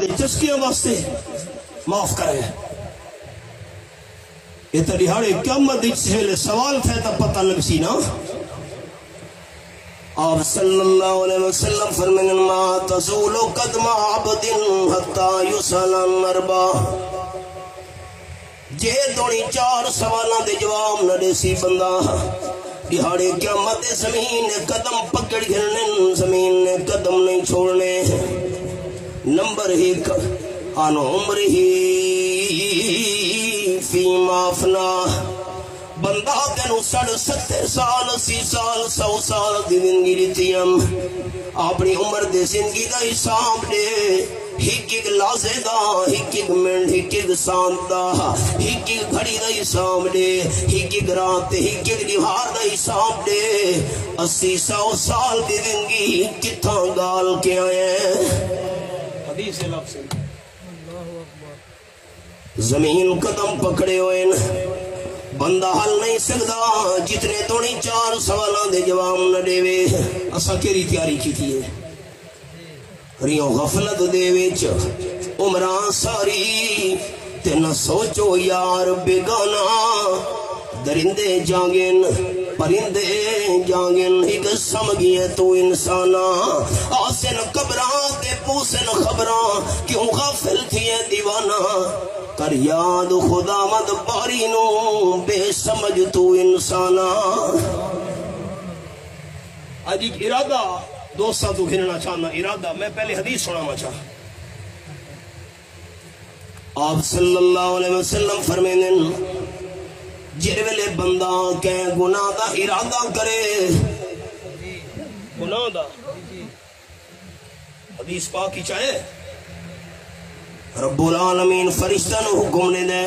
دے چسکیاں واسطے معاف کرے یہ تو دہاڑے قیامت دی سوال تھے تا پتہ لگ سی نا آپ صلی اللہ علیہ وسلم فرمین ما تزول قدم عبد حتی یسالن اربا جے دونی چار سوالان دے جواب نہ دے سی بندہ دہاڑے قیامت زمین نے قدم پکڑ گھرنے زمین نے قدم نہیں چھوڑنے نمبر ایک ان عمر ہی فی مافنا بندہ تینو سڑ ستر سال، اسی سال، سو سال دی زندگی لیتی ہم۔ اپنی عمر دے زندگی دا حساب دے۔ ہک ایک لازے دا ہک ایک منڈ ہک ایک سانت دا۔ ہک ایک گھڑی دا حساب دے۔ ہک ایک رات ہک ایک دیوار دا حساب دے۔ اسی سو سال دی زندگی کتھاں گال کے آئے حدیث لفظ زمین قدم پکڑے ہوئے بندہ حل نہیں سکتا، جتنے تو نہیں، چار سوالان دے جواب نہ دے وے اسا کیری تیاری کی تھی ریوں غفلت دے وچ عمران ساری۔ تے نہ سوچو یار بیگانا درندے جانگن پرندے جانگن ایک سمگیے تو انسانا آسن قبران پوسن خبران کیوں غافل تھیے دیوانا کر یاد خدا مد باری نو، بے سمجھ تو انسانا آج ایک ارادہ دوستہ تو گھننا چاہنا ارادہ، میں پہلے حدیث سنا ما آپ صلی اللہ علیہ وسلم فرمینے جر بندہ کہ گناہ دا ارادہ کرے۔ جی، جی۔ گناہ دا؟ جی، حدیث پاک ہی چاہے۔ رب العالمین فرشتہ نو حکم نے دے۔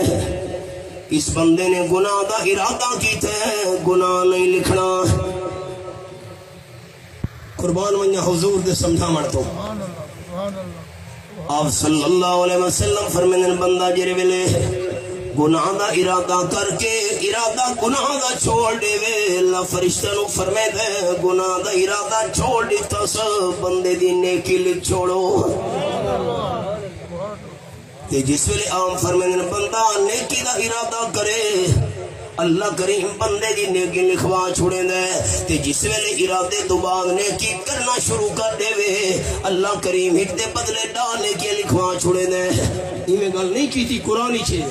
اس بندے نے گناہ دا ارادہ کی تھے گناہ نہیں لکھنا۔ قربان منیا حضور دے سمجھا مرتو آپ صلی اللہ علیہ وسلم فرمینے بندہ جرے ویلے گناہ دا ارادہ کر کے، ارادہ گناہ دا چھوڑ دے وے۔ اللہ فرشتہ نو فرمے دے، گناہ دا ارادہ چھوڑ دیتا سب بندے دی نیکی لکھ چھوڑو۔ تے جس ویلے عام فرمینے بندہ نیکی دا ارادہ کرے۔ اللہ کریم بندے دی نیکی لکھوا چھوڑے دے۔ تے جس ویلے ارادے تو بعد نیکی کرنا شروع کر دے وے، اللہ کریم ایک دے بدلے ڈال نیکی لکھوا چھوڑے دے۔ یہ گل نہیں کی تھی قرآنی چھے۔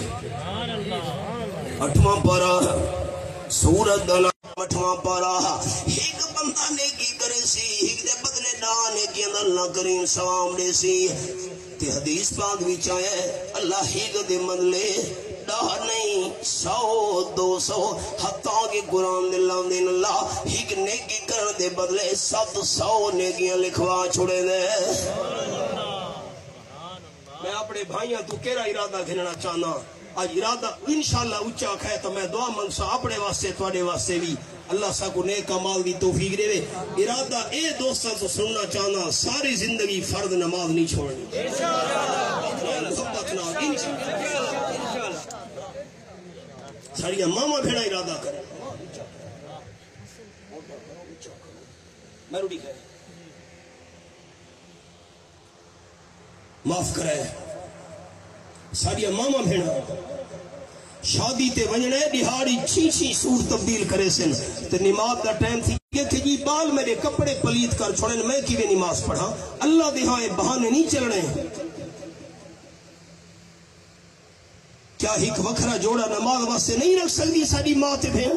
اٹھواں پارا سورت دنا اٹھواں پارا ایک بندہ نیکی کرے سی ایک دے بدلے ڈال نیکی اللہ کریم سوام دے سی تے حدیث پاک بھی چاہے اللہ ہی دے مدلے ڈاہ نہیں سو دو سو حتیٰ کہ قرآن دلہ دین اللہ ہی نیکی کرن دے بدلے ست سو نیکیاں لکھوا چھوڑے دے میں اپنے بھائیاں تو کیرا ارادہ گھننا چاہنا آج ارادہ انشاءاللہ اچھا کھائے تو میں دعا منگسا اپنے واسطے توڑے واسطے بھی۔ اللہ سا کو نیک کمال دی توفیق دے ارادہ اے دوستہ تو سننا چاہنا، ساری زندگی فرد نماز نہیں چھوڑنی۔ محبت نہ انشاءاللہ۔ ساری ماما بھیڑا ارادہ کرے میں روٹی کھائے معاف کرے ساری ماما بھیڑا شادی تے ونجنے دہاڑی چھی چھی سور تبدیل کرے سن۔ تے نماز دا ٹائم تھی۔ کہ جی بال میرے کپڑے پلیت کر چھوڑن، میں کیویں نماز پڑھا اللہ دے ہاں بہانے نہیں چلنے۔ کیا ایک وکھرا جوڑا نماز واسطے نہیں رکھ سکتی ساری ماں تے بہن؟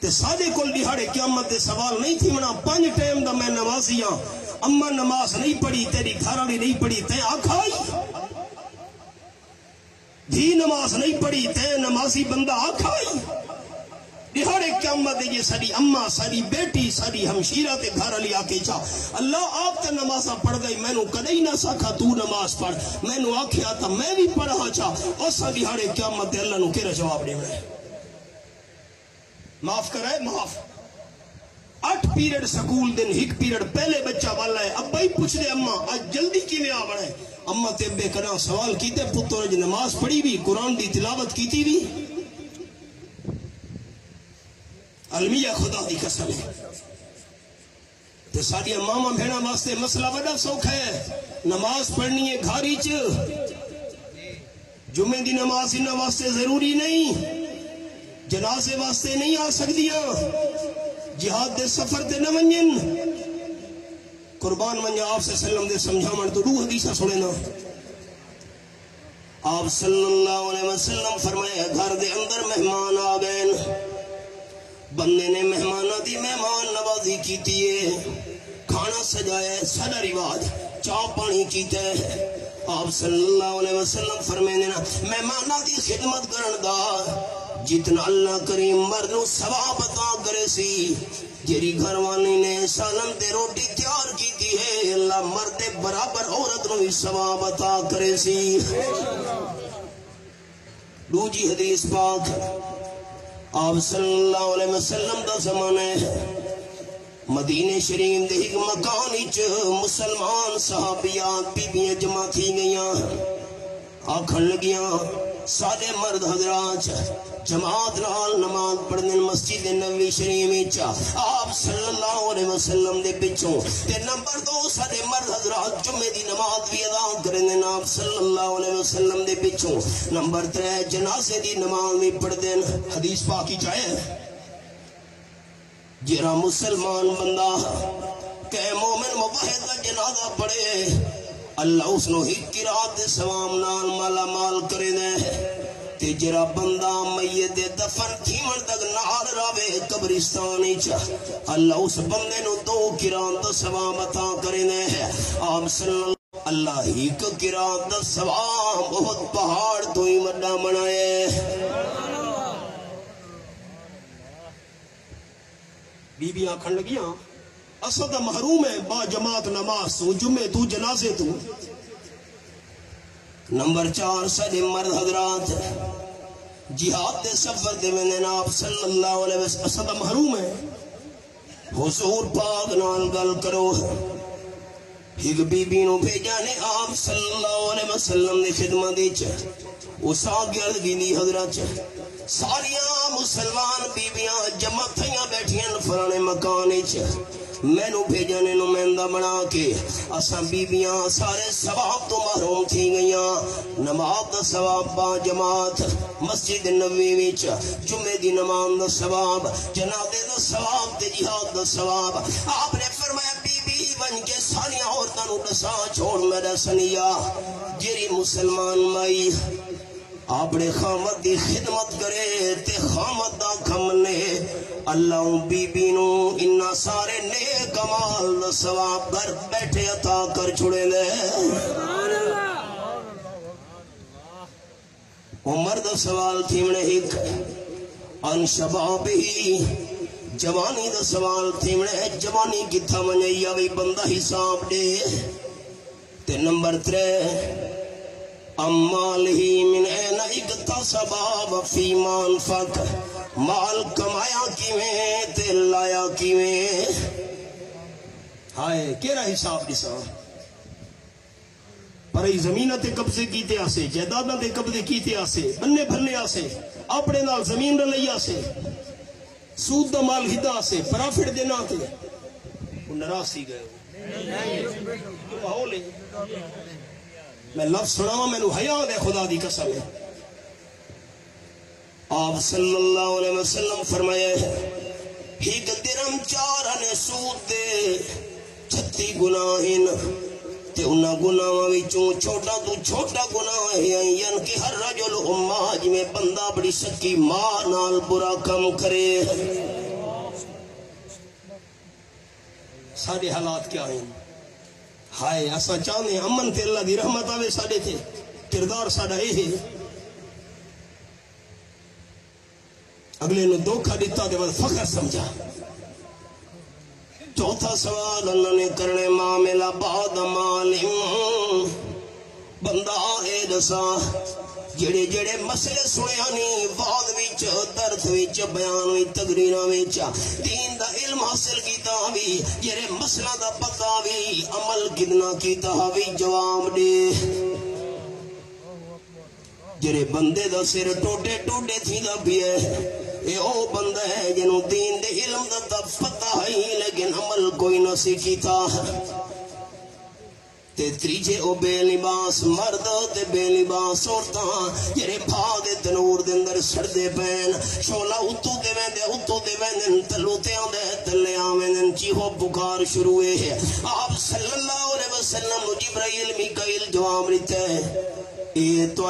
تے سادے کول دہاڑے قیامت دے سوال نہیں تھی منا پانچ ٹائم دا میں نمازی ہاں۔ اما نماز نہیں پڑھی، تیری گھر والی نہیں پڑھی۔ تے آکھائی دھی نماز نہیں پڑھی، تے نمازی بندہ آکھائی دہاڑے قیامت دے یہ ساری اما ساری بیٹی ساری ہمشیرہ تے گھر علی آکے چا اللہ آپ تے نمازہ پڑھ گئی میں نو کدے نہ سکھا تو نماز پڑھ۔ میں نو آکھیا تا میں بھی پڑھا چا اور سا دہاڑے قیامت دے اللہ نو کیرا جواب دے میں معاف کرائے معاف۔ اٹھ پیریڈ سکول دن، ہک پیریڈ پہلے بچہ والا ہے۔ اب بھائی پوچھ دے اما آج جلدی کی میں آ بڑھے اما تے بے کنا سوال کیتے پتر جو نماز پڑھی بھی قرآن دی تلاوت کیتی بھی المیہ خدا دی قسم ہے۔ تے ساری ماما بہنا واسطے مسئلہ بڑا سوکھ ہے۔ نماز پڑھنی ہے گھاری چ۔ جمعے دی نماز انہاں واسطے ضروری نہیں۔ جنازے واسطے نہیں آ سکدیاں۔ جہاد دے سفر تے نہ ونجن۔ قربان منجا آپ سے سلم دے سمجھا من تو حدیثہ سنے نا۔ آپ صلی اللہ علیہ وسلم فرمائے گھر دے اندر مہمان بندے نے مہمانہ دی مہمان نوازی کی تیئے کھانا سجائے سادہ رواج، چاہ پانی کیتے آپ صلی اللہ علیہ وسلم فرمائے دینا مہمانہ دی خدمت کرن دا۔ جتنا اللہ کریم مرنو ثواب عطا کرے سی۔ جیری گھر والی نے سالن تے روٹی تیار کی تھی ہے، اللہ مرد برابر عورت نو بھی ثواب عطا کرے سی۔ دو جی حدیث پاک۔ آپ صلی اللہ علیہ وسلم دا زمانہ ہے۔ مدینہ شریف دے ایک مکان وچ مسلمان صحابیات بیبیاں جمع تھی گئیاں۔ آکھن لگیاں سارے مرد حضرات جماعت نال نماز پڑھنے مسجد نبی شریف وچ آپ صلی اللہ علیہ وسلم دے پچھوں تے نمبر دو سارے مرد حضرات جمعے دی نماز بھی ادا کرنے آپ صلی اللہ علیہ وسلم دے پچھوں نمبر 3 جنازے دی نماز بھی پڑھدے حدیث پاک ہی چاہے جرا مسلمان بندہ کہ مومن موحد کا جنازہ پڑھے اللہ اس نو ہی قرات سوام نال مالا مال کرے دے تے جرا بندہ میت دفن تھیمن تک نال راوے قبرستان وچ، اللہ اس بندے نو دو قرات سوام عطا کرے دے آپ صلی اللہ اللہ ہی کا کو قرات سوام بہت پہاڑ تو ہی وڈا بنائے۔ بی بی آکھن لگیاں اسد محروم ہے با جماعت نماز تو، جمعے تو، جنازے تو۔ نمبر چار سڈے مرد حضرات جہاد دے سفر دے میں ناب صلی اللہ علیہ وسلم محروم ہے حضور پاک نال گل کرو۔ ایک بی بی نو بھیجانے آپ صلی اللہ علیہ وسلم نے خدمت دی چھ اس آگرد گینی حضرات چھ ساریاں مسلمان بیبیاں جمع تھیاں بیٹھیاں فرانے مکانے چھ میں نو بھیجانے نو مہندہ بنا کے۔ اساں بیبیاں سارے سواب تو محروم تھی گئیاں۔ نماز دا سواب با جماعت، مسجد نبی وچ، جمعے دی نماز دا سواب جنازے دا سواب تے جہاد دا سواب آپ نے فرمایا بی بن کے ساریاں عورتاں نو دسا چھوڑ میرا سنیا۔ جری مسلمان مائی اپنے خامت دی خدمت کرے تے خامت دا کم نے۔ اللہ بی بی نو انہا سارے نیک کمال دا سواب گھر بیٹھے عطا کر چھڑے لے۔ سبحان اللہ عمر دا سوال تھی منے ایک۔ ان شبابی جوانی دا سوال تھی منے جوانی کتھا منیا بھی بندہ حساب دے۔ تے نمبر ترے۔ امال ہی من این اکتا سبا وفی مان فت مال کمایا کیویں تے لایا کیویں؟ ہائے کیرا حساب دیسا پر ای زمینہ تے قبضے کیتے آسے جہدادہ تے قبضے کیتے آسے بننے بھرنے آسے اپنے نال زمین رہ لئی آسے۔ سود دا مال ہدا آسے پرافٹ دینا تے۔ وہ نراسی گئے ہو۔ نہیں ہو لے میں لفظ سنا، میں نو حیا دے خدا دی قسم ہے۔ آپ صلی اللہ علیہ وسلم فرمائے ہی درم چار نے سود دے، چھتی گناہن تے انہا گناہ وچوں چھوٹا تو چھوٹا گناہ ہے یعنی کہ ہر رجل اماج میں بندہ بڑی سکی ماں نال برا کم کرے۔ سارے حالات کیا ہیں؟ ہائے اسا چاہنے امن تے اللہ دی رحمت آوے ساڑے تھے کردار ساڑا اے ہے اگلے نو دھوکھا دیتا دے بعد فخر سمجھا چوتھا سوال اللہ نے کرنے معاملہ بعد مالم بندہ اے دسا جڑے جڑے مسئلے سنے ہنی بعد وچ درد وچ بیان وچ تقریراں وچ دین دا علم حاصل کیتا ہوئی جڑے مسئلہ دا پتہ ہوئی عمل کتنا کیتا ہوئی جواب دے۔ جڑے بندے دا سر ٹوٹے ٹوٹے تھی دا بھی ہے، اے او بندہ ہے جنہوں دین دے علم دا تا پتہ ہی لیکن عمل کوئی نہ سیکھیتا تے تریجے او بے لباس، مرد تے بے لباس، عورتاں جڑے بھا دے تنور دے اندر سڑدے پین شولا اتو دے ویندے اتو دے ویندے، تلو تے آندے تلے آویں چیہو بخار شروع ہے۔ آپ صلی اللہ علیہ وسلم جبرائیل میکائیل جواب رہتے ہیں اے تو